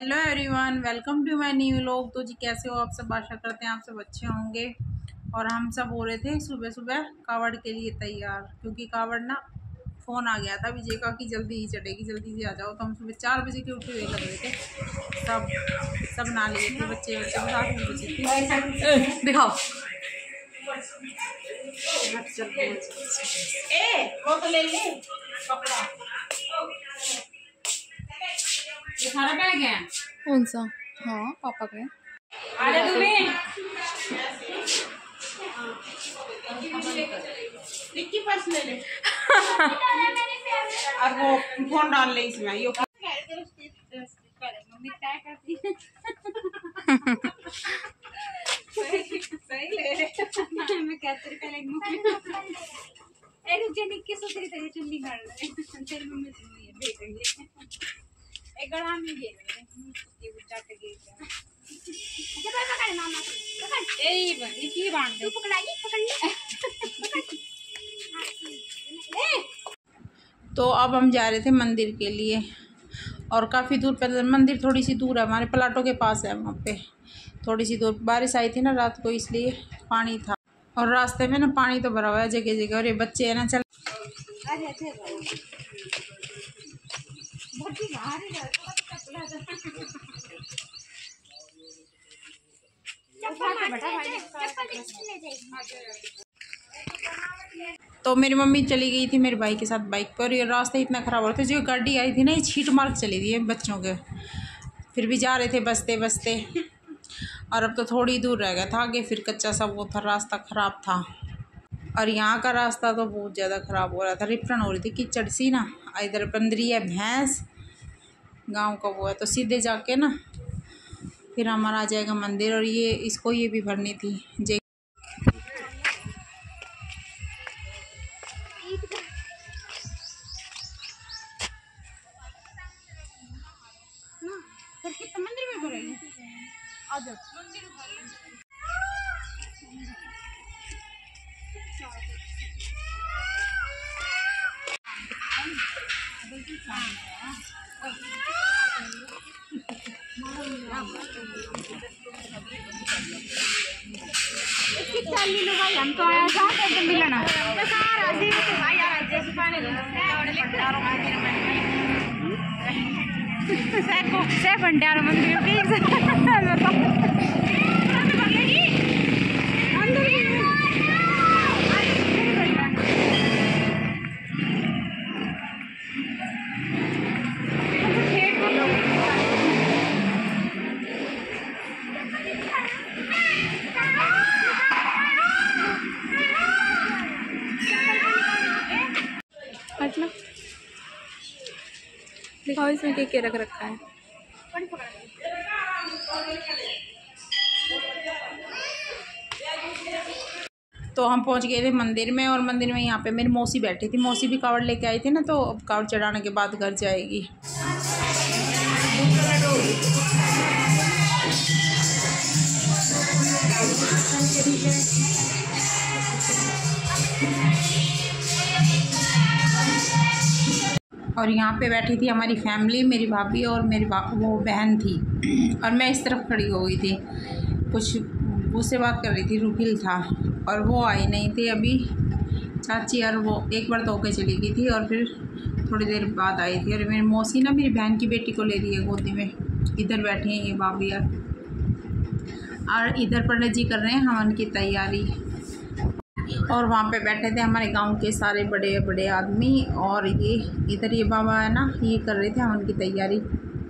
Hello everyone welcome to my new vlog तो जी, कैसे हो आप सब? आशा करते हैं आप सब अच्छे होंगे। और हम सब हो रहे थे सुबह सुबह कावड़ के लिए तैयार, क्योंकि कावड़ ना फ़ोन आ गया था विजय का कि जल्दी ही चढ़ेगी, जल्दी से आ जाओ। तो हम सुबह चार बजे के उठे हुए लग रहे थे। सब सब ना लिए थे बच्चे बच्चे सात बजे थे दिखाओ। ए, वो तो ले ले। सारा बैग है कौन सा? हाँ पापा का है। अरे तुम्हें। निक्की पर्स ले ले। और वो फ़ोन डाल ले इसमें यो। सही ले ले मैं कहते पहले ए रुक जा निक्के सो तेरी तेरी चुन्नी काट ले तेरी मम्मी चुन्नी तू तो अब हम जा रहे थे मंदिर के लिए और काफ़ी दूर पे मंदिर थोड़ी सी दूर है, हमारे प्लाटों के पास है वहाँ पे। थोड़ी सी दूर, बारिश आई थी ना रात को, इसलिए पानी था। और रास्ते में ना पानी तो भरा हुआ है जगह जगह और ये बच्चे है ना, चल। तो मेरी मम्मी चली गई थी मेरे भाई के साथ बाइक पर। ये रास्ता इतना ख़राब हो रहा था, जो गाड़ी आई थी ना, ये छीट मार चली थी बच्चों के। फिर भी जा रहे थे बसते बसते। और अब तो थोड़ी दूर रह गया था आगे, फिर कच्चा सा वो था, रास्ता ख़राब था। और यहाँ का रास्ता तो बहुत ज़्यादा ख़राब हो रहा था। रिफ्रन हो रही थी कीचड़ सी ना, इधर बंदरी है, भैंस, गाँव का वो है तो सीधे जाके ना फिर हमारा आ जाएगा मंदिर और ये, इसको ये भी भरनी थी। जे भाई हम तो आया था तो मिलना सारा जी तो भाई यार जैसे पानी से से भंडार मंदिर ठीक हटना दिखाओ इसमें क्या क्या रख रखा है? तो हम पहुँच गए थे मंदिर में और मंदिर में यहाँ पे मेरी मौसी बैठी थी। मौसी भी कावड़ लेके आई थी ना तो अब कावड़ चढ़ाने के बाद घर जाएगी। और यहाँ पे बैठी थी हमारी फैमिली मेरी भाभी और मेरी वो बहन थी। और मैं इस तरफ़ खड़ी हो गई थी। कुछ उससे बात कर रही थी, रुकिल था। और वो आई नहीं थी अभी। चाची और वो एक बार तो होके चली गई थी और फिर थोड़ी देर बाद आई थी। और मेरी मौसी ना, मेरी बहन की बेटी को ले रही है गोदी में। इधर बैठी हैं ये भाभी और और इधर पंडित जी कर रहे हैं हवन की तैयारी। और वहाँ पे बैठे थे हमारे गाँव के सारे बड़े बड़े आदमी और ये इधर ये बाबा है ना, ये कर रहे थे हवन की तैयारी।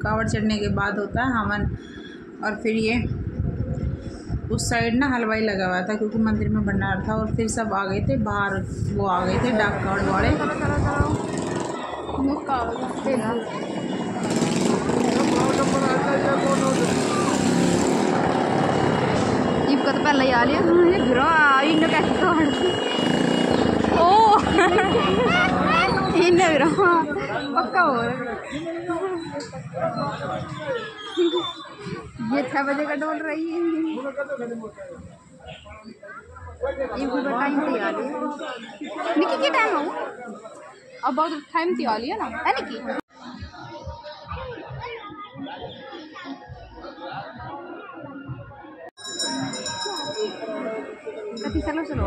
कावड़ चढ़ने के बाद होता है हवन और फिर ये उस साइड ना हलवाई लगा हुआ था क्योंकि मंदिर में भंडार था और फिर सब आ गए थे बाहर, वो आ गए थे डाक कावड़ वाले। तो पहले ही आ लिया। ये गिरा इन्हें कैसे काट ओ! इन्हें गिरा पक्का हो ये छः बजे का डोल रही है। ये पूरा टाइम पे आ लिया निकी के टाइम हो अब बहुत टाइम थी आ लिया ना? है निकी? चलो चलो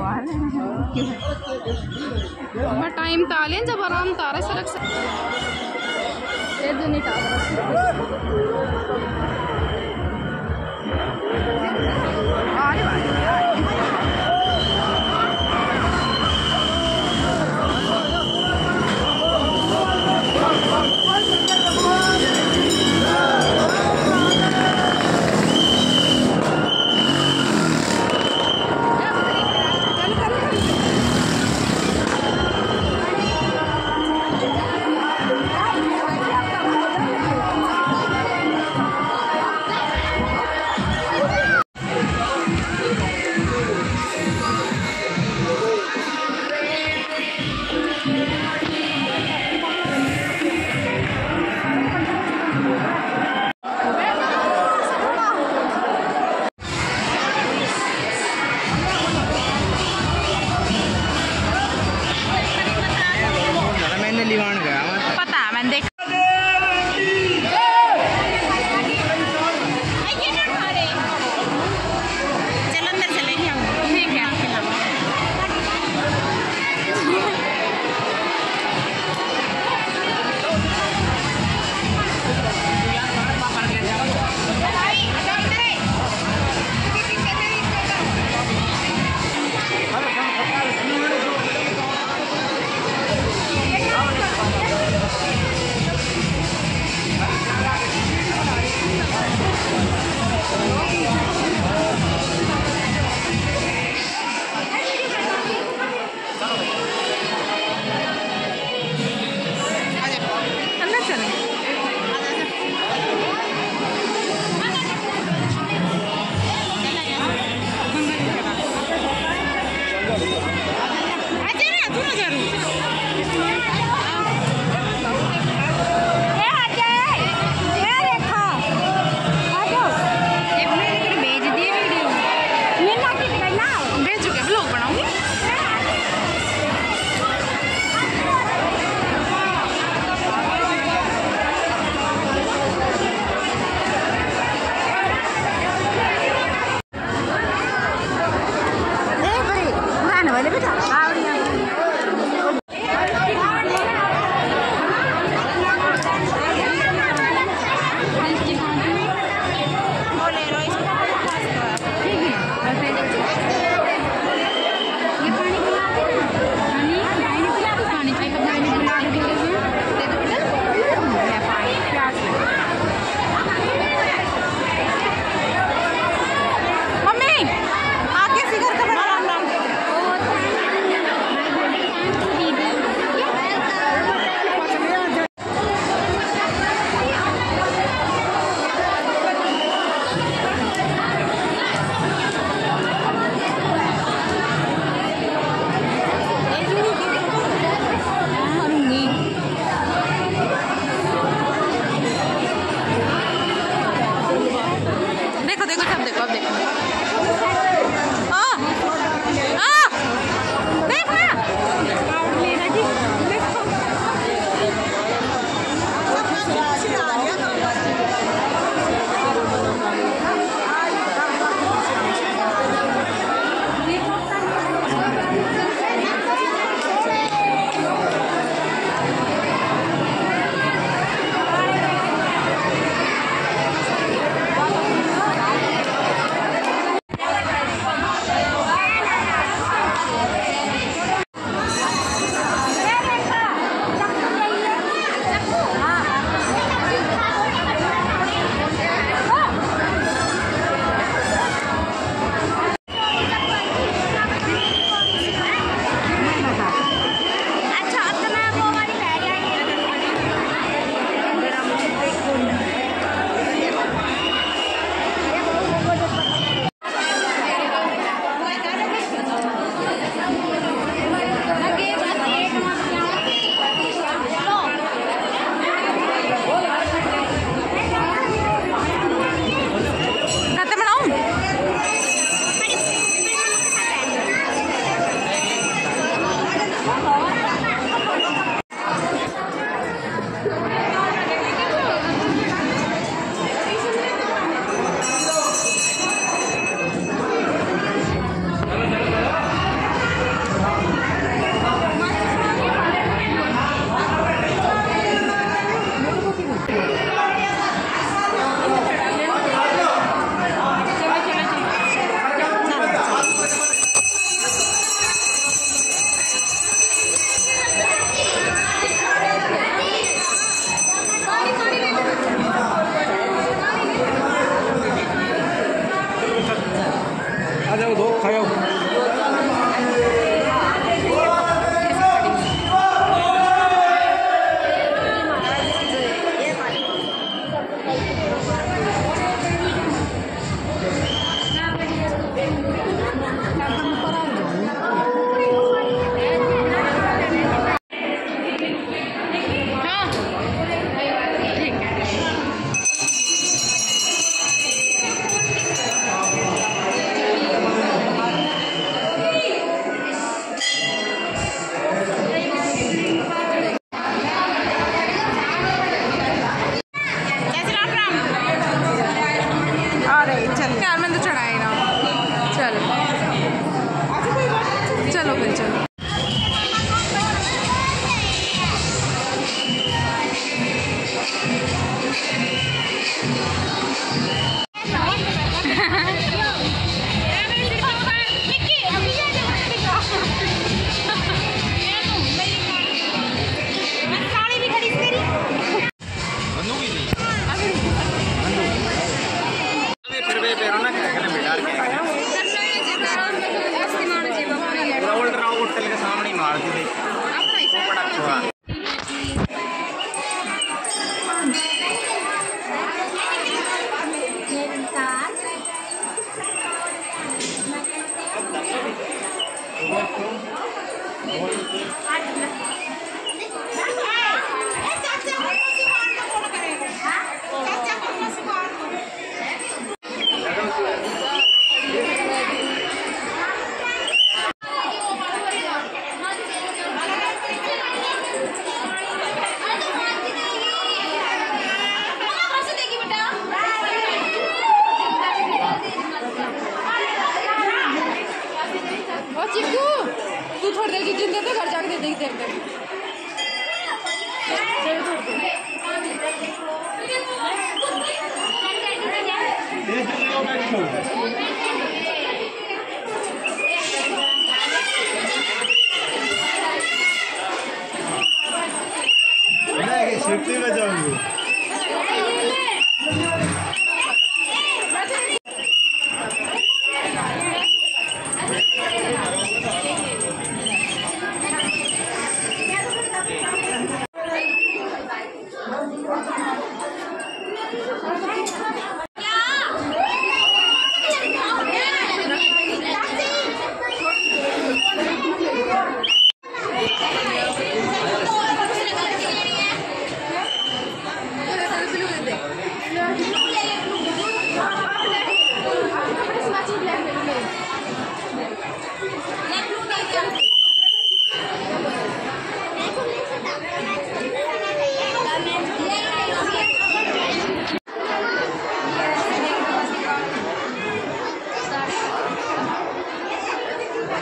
टाइम ताले जब आराम तारा सड़क से इधर इधर। देख लो मैं छोड़ Thank you.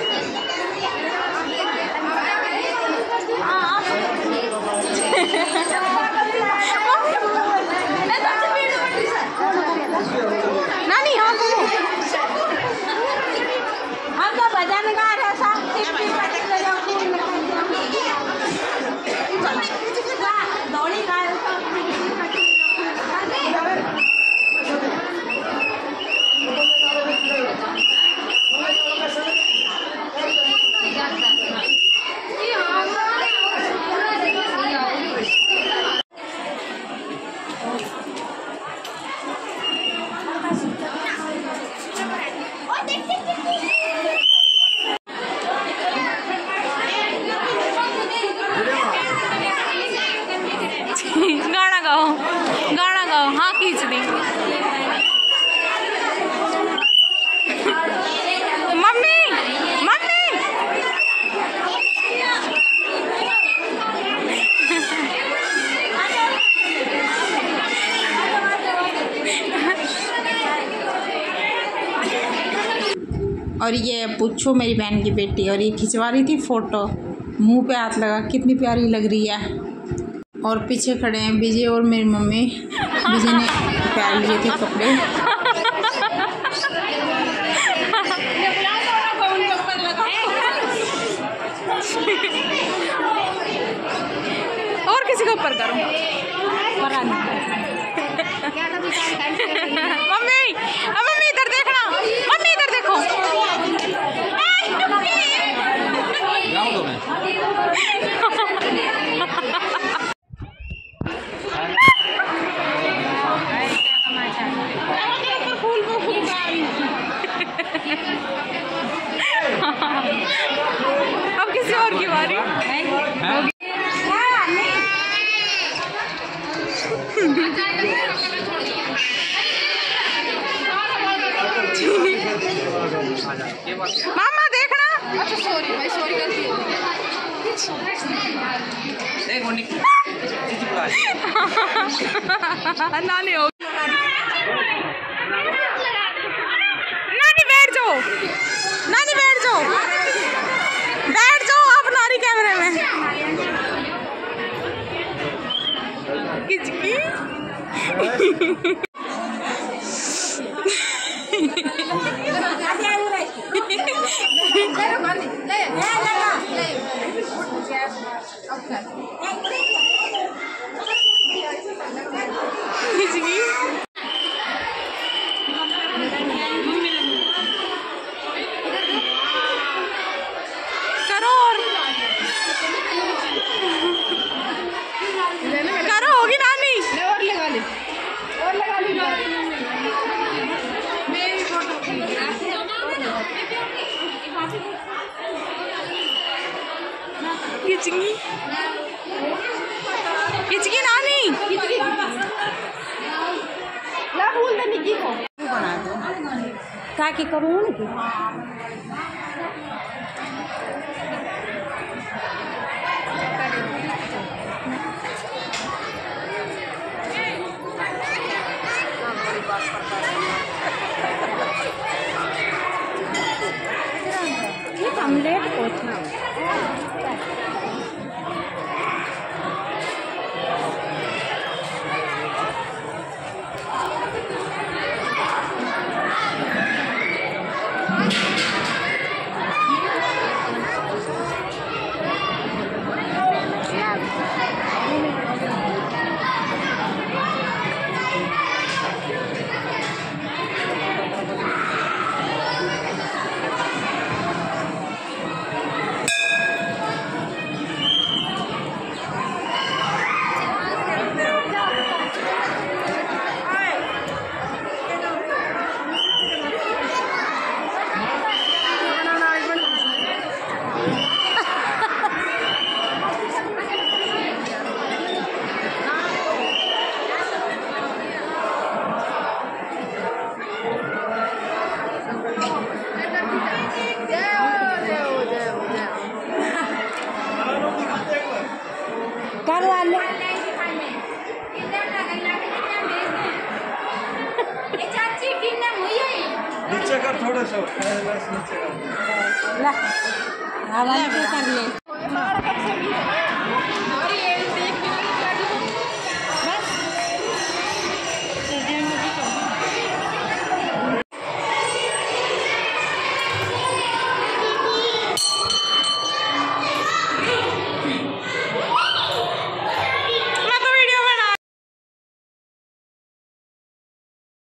हाँ और ये पूछो मेरी बहन की बेटी, और ये खिंचवा रही थी फ़ोटो। मुँह पे हाथ लगा, कितनी प्यारी लग रही है। और पीछे खड़े हैं विजय और मेरी मम्मी। विजय ने प्यार लिए थे कपड़े। और किसी के ऊपर करूँ। खिचगी खिचगी नानी बना दो। ताकि की करूँ ना करवा ले चाची किन्ने हुई है नीचे कर थोड़ा सा। बस नीचे कर ला। आवाज़ कर ले